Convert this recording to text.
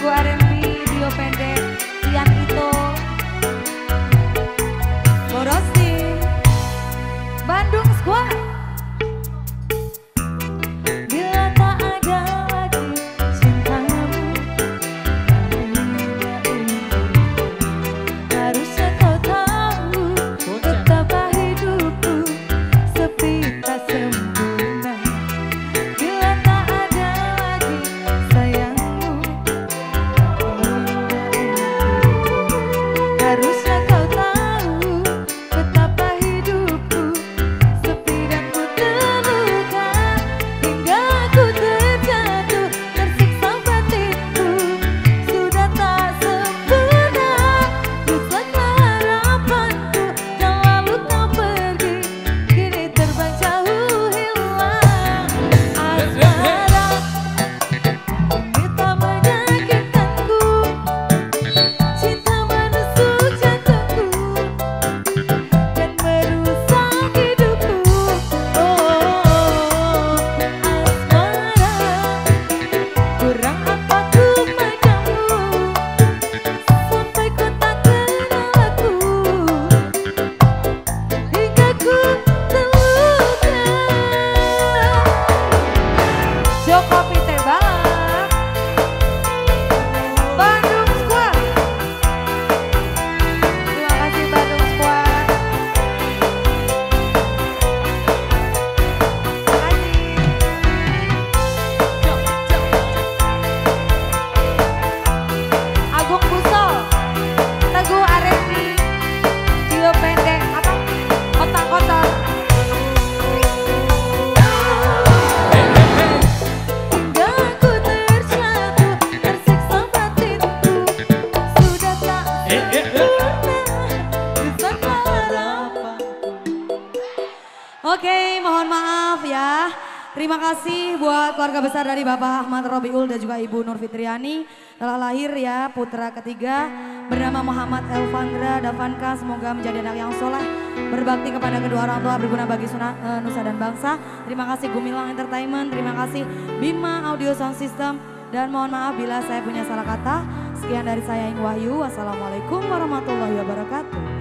keluarin video pendek yang itu ya. Terima kasih buat keluarga besar dari Bapak Ahmad Robiul dan juga Ibu Nur Fitriani. Telah lahir ya putra ketiga bernama Muhammad Elvandra Davanka. Semoga menjadi anak yang soleh. Berbakti kepada kedua orang tua berguna bagi suna, uh, Nusa dan bangsa. Terima kasih Gumilang Entertainment. Terima kasih Bima Audio Sound System. Dan mohon maaf bila saya punya salah kata. Sekian dari saya Ing Wahyu. Wassalamualaikum warahmatullahi wabarakatuh.